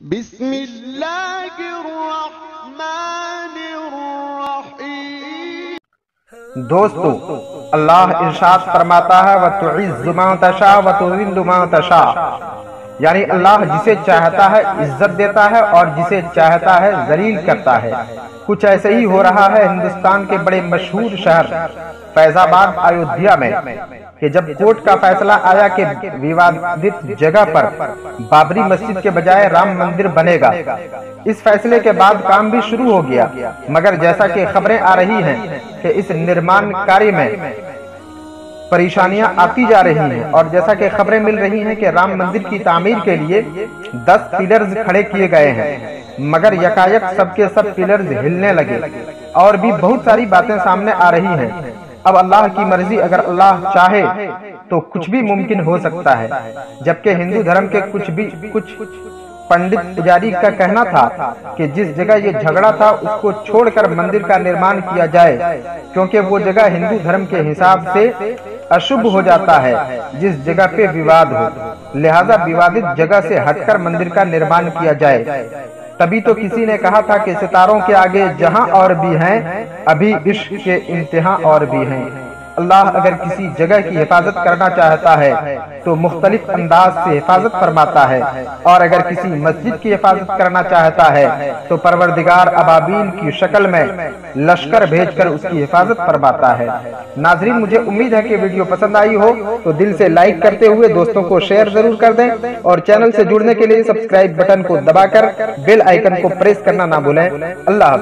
बिस्मिल्लाहिर्रहमानिर्रहीम। दोस्तों अल्लाह इरशाद फरमाता है व तुइज़्ज़ु तशा व तुज़िल्लु मा तशा। यानी अल्लाह जिसे चाहता है, इज़्ज़त देता है और जिसे चाहता है, जलील करता है। कुछ ऐसे ही हो रहा है हिंदुस्तान के बड़े मशहूर शहर, फैजाबाद, अयोध्या में, कि जब कोर्ट का फैसला आया कि विवादित जगह पर बाबरी मस्जिद के बजाय राम मंदिर बनेगा, इस फैसले के बाद काम भी शुरू हो गया। मगर जैसा कि खबरें आ रही हैं कि इस निर्माण कार्य में परेशानियाँ आती जा रही हैं। और जैसा कि खबरें मिल रही हैं कि राम मंदिर की तामीर के लिए 10 पिलर्स खड़े किए गए हैं। मगर यकायक सबके सब पिलर्स हिलने लगे। और भी बहुत सारी बातें सामने आ रही हैं। अब अल्लाह की मर्ज़ी अगर अल्लाह चाहे तो कुछ भी मुमकिन हो सकता है। जबकि हिंदू धर्म के कुछ भी कुछ पंडित पुजारी का कहना था कि जिस जगह ये झगड़ा था उसको छोड़कर मंदिर का निर्माण किया जाए। क्योंकि वो जगह हिंदू धर्म के हिसाब से अशुभ हो जाता है, जिस जगह पे विवाद हो। लिहाजा विवादित जगह से हटकर मंदिर का निर्माण किया जाए। तभी तो किसी ने कहा था कि सितारों के आगे जहाँ और भी हैं, अभी इश्क के इंतहा और भी हैं। अल्लाह अगर किसी जगह की हिफाजत करना चाहता है तो मुख्तलिफ़ अंदाज से हिफाजत फरमाता है। और अगर किसी मस्जिद की हिफाजत करना चाहता है तो परवरदिगार अबाबील की शक्ल में लश्कर भेजकर उसकी हिफाजत फरमाता है। नाजरीन, मुझे उम्मीद है कि वीडियो पसंद आई हो तो दिल से लाइक करते हुए दोस्तों को शेयर ज़रूर कर दें और चैनल से जुड़ने के लिए सब्सक्राइब बटन को दबाकर बेल आइकन को प्रेस करना ना भूलें। अल्लाह